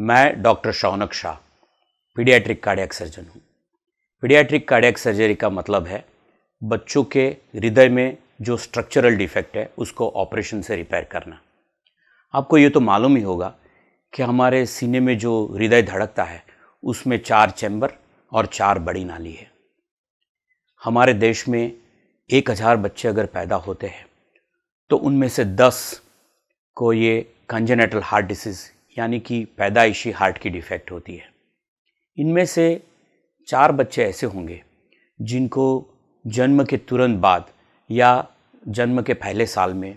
मैं doctor Shaunak Shah, paediatric cardiac surgeon हूँ। Paediatric cardiac surgery का मतलब है बच्चों के हृदय में जो स्ट्रक्चरल डिफेक्ट है, उसको ऑपरेशन से रिपेयर करना। आपको ये तो मालूम ही होगा कि हमारे सीने में जो हृदय धड़कता है, उसमें चार चैम्बर और चार बड़ी नाली है। हमारे देश में एक हज़ार बच्चे अगर पैदा होते हैं तो उनमें से दस को ये कंजेनेटल हार्ट डिसीज़ यानी कि पैदाइशी हार्ट की डिफेक्ट होती है। इनमें से चार बच्चे ऐसे होंगे, जिनको जन्म के तुरंत बाद या जन्म के पहले साल में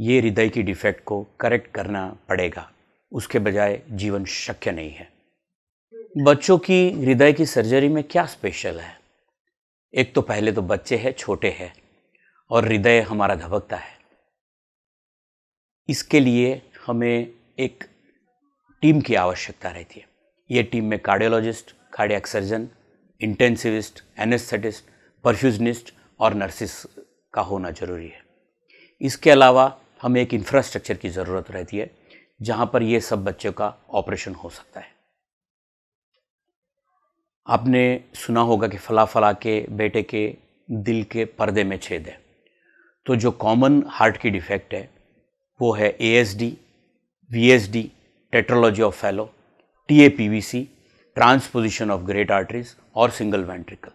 ये हृदय की डिफेक्ट को करेक्ट करना पड़ेगा। उसके बजाय जीवन शक्य नहीं है। बच्चों की हृदय की सर्जरी में क्या स्पेशल है? एक तो पहले तो बच्चे हैं, छोटे हैं, और हृदय हमारा धबकता है। इसके लिए हमें एक टीम की आवश्यकता रहती है। ये टीम में cardiologist, cardiac surgeon, intensivist, anaesthetist, perfusionist और नर्सिस का होना ज़रूरी है। इसके अलावा हमें एक इंफ्रास्ट्रक्चर की ज़रूरत रहती है, जहाँ पर ये सब बच्चों का ऑपरेशन हो सकता है। आपने सुना होगा कि फला फला के बेटे के दिल के पर्दे में छेद है। तो जो कॉमन हार्ट की डिफेक्ट है, वो है A S D V S D tetralogy of Fallot T A P V C transposition of great arteries और सिंगल वेंट्रिकल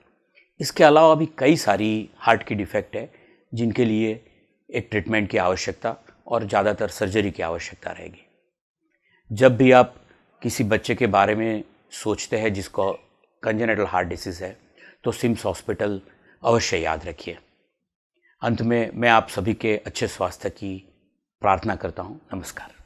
इसके अलावा भी कई सारी हार्ट की डिफेक्ट है, जिनके लिए एक ट्रीटमेंट की आवश्यकता और ज़्यादातर सर्जरी की आवश्यकता रहेगी। जब भी आप किसी बच्चे के बारे में सोचते हैं जिसको कंजेनेटल हार्ट डिसीज़ है तो सिम्स हॉस्पिटल अवश्य याद रखिए। अंत में मैं आप सभी के अच्छे स्वास्थ्य की प्रार्थना करता हूँ। नमस्कार।